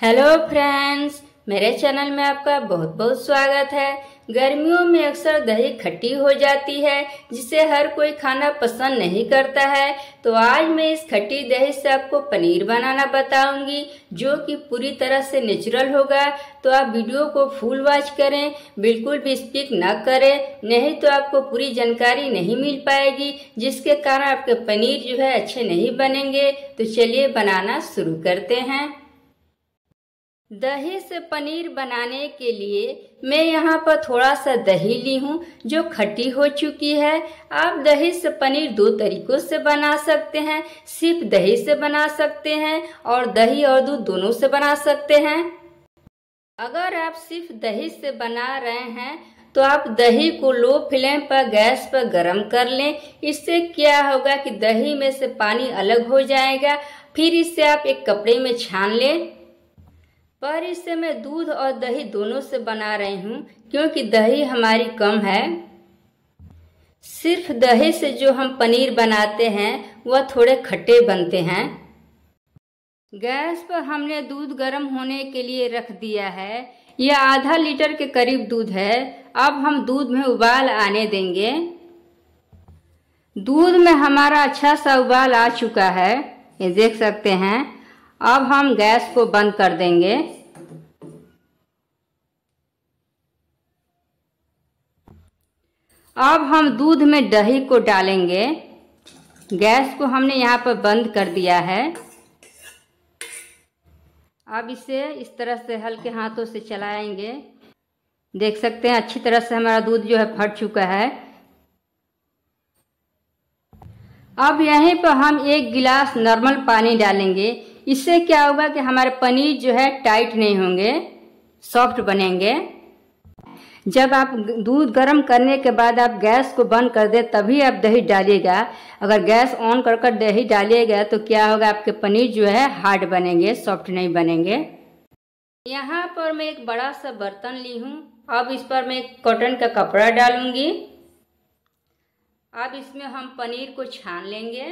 Hello friends, मेरे channel में आपका बहुत बहुत स्वागत है। गर्मियों में अक्सर दही खट्टी हो जाती है, जिसे हर कोई खाना पसंद नहीं करता है। तो आज मैं इस खट्टी दही से आपको पनीर बनाना बताऊँगी, जो कि पूरी तरह से नेचुरल होगा। तो आप वीडियो को फुल वॉच करें, बिल्कुल भी स्पिक न करें, नहीं तो आपको पूरी जानकारी नहीं मिल पाएगी, जिसके कारण आपके पनीर जो है अच्छे नहीं बनेंगे। तो चलिए बनाना शुरू करते हैं। दही से पनीर बनाने के लिए मैं यहाँ पर थोड़ा सा दही ली हूँ, जो खट्टी हो चुकी है। आप दही से पनीर दो तरीकों से बना सकते हैं। सिर्फ़ दही से बना सकते हैं और दही और दूध दोनों से बना सकते हैं। अगर आप सिर्फ़ दही से बना रहे हैं तो आप दही को लो फ्लेम पर, गैस पर गर्म कर लें। इससे क्या होगा कि दही में से पानी अलग हो जाएगा। फिर इसे आप एक कपड़े में छान लें। पर इससे मैं दूध और दही दोनों से बना रही हूँ, क्योंकि दही हमारी कम है। सिर्फ़ दही से जो हम पनीर बनाते हैं, वह थोड़े खट्टे बनते हैं। गैस पर हमने दूध गर्म होने के लिए रख दिया है। यह आधा लीटर के करीब दूध है। अब हम दूध में उबाल आने देंगे। दूध में हमारा अच्छा सा उबाल आ चुका है। ये देख सकते हैं। अब हम गैस को बंद कर देंगे। अब हम दूध में दही को डालेंगे। गैस को हमने यहाँ पर बंद कर दिया है। अब इसे इस तरह से हल्के हाथों से चलाएँगे। देख सकते हैं, अच्छी तरह से हमारा दूध जो है फट चुका है। अब यहीं पर हम एक गिलास नॉर्मल पानी डालेंगे। इससे क्या होगा कि हमारे पनीर जो है टाइट नहीं होंगे सॉफ्ट बनेंगे। जब आप दूध गर्म करने के बाद आप गैस को बंद कर दें, तभी आप दही डालिएगा। अगर गैस ऑन कर कर दही डालिएगा तो क्या होगा, आपके पनीर जो है हार्ड बनेंगे सॉफ्ट नहीं बनेंगे। यहाँ पर मैं एक बड़ा सा बर्तन ली हूँ। अब इस पर मैं कॉटन का कपड़ा डालूँगी। अब इसमें हम पनीर को छान लेंगे।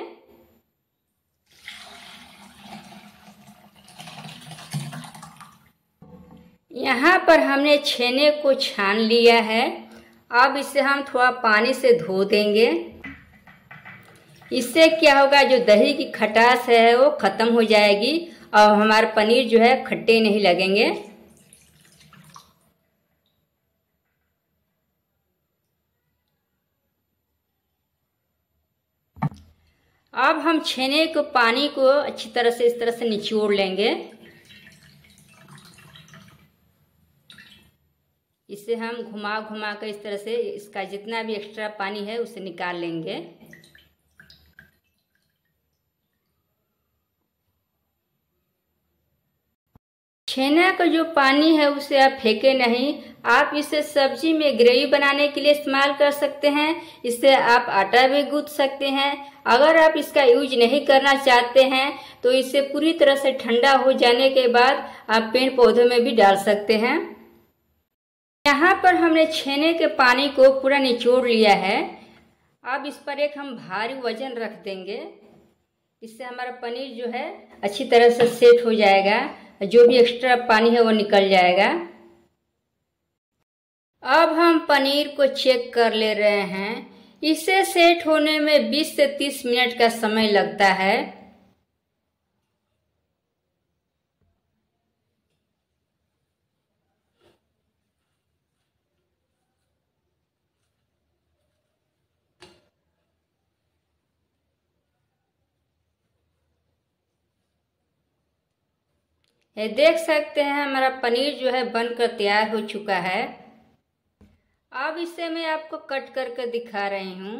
यहाँ पर हमने छेने को छान लिया है। अब इसे हम थोड़ा पानी से धो देंगे। इससे क्या होगा, जो दही की खटास है, वो ख़त्म हो जाएगी और हमारे पनीर जो है खट्टे नहीं लगेंगे। अब हम छेने को पानी को अच्छी तरह से, इस तरह से निचोड़ लेंगे। इसे हम घुमा घुमा कर इस तरह से इसका जितना भी एक्स्ट्रा पानी है उसे निकाल लेंगे। छेना का जो पानी है उसे आप फेंके नहीं, आप इसे सब्ज़ी में ग्रेवी बनाने के लिए इस्तेमाल कर सकते हैं, इससे आप आटा भी गूंथ सकते हैं। अगर आप इसका यूज़ नहीं करना चाहते हैं तो इसे पूरी तरह से ठंडा हो जाने के बाद आप पेड़ पौधों में भी डाल सकते हैं। यहाँ पर हमने छेने के पानी को पूरा निचोड़ लिया है। अब इस पर एक हम भारी वज़न रख देंगे। इससे हमारा पनीर जो है, अच्छी तरह से सेट हो जाएगा। जो भी एक्स्ट्रा पानी है वो निकल जाएगा। अब हम पनीर को चेक कर ले रहे हैं। इसे सेट होने में 20 से 30 मिनट का समय लगता है। ये देख सकते हैं, हमारा पनीर जो है बनकर तैयार हो चुका है। अब इसे मैं आपको कट करके दिखा रही हूँ।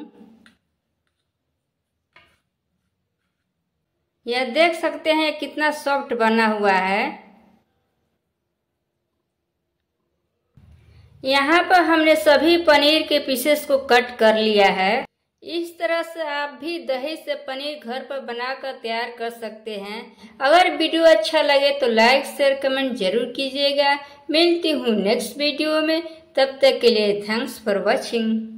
यह देख सकते हैं कितना सॉफ्ट बना हुआ है। यहाँ पर हमने सभी पनीर के पीसेस को कट कर लिया है। इस तरह से आप भी दही से पनीर घर पर बनाकर तैयार कर सकते हैं। अगर वीडियो अच्छा लगे तो लाइक शेयर कमेंट ज़रूर कीजिएगा। मिलती हूँ नेक्स्ट वीडियो में। तब तक के लिए थैंक्स फॉर वॉचिंग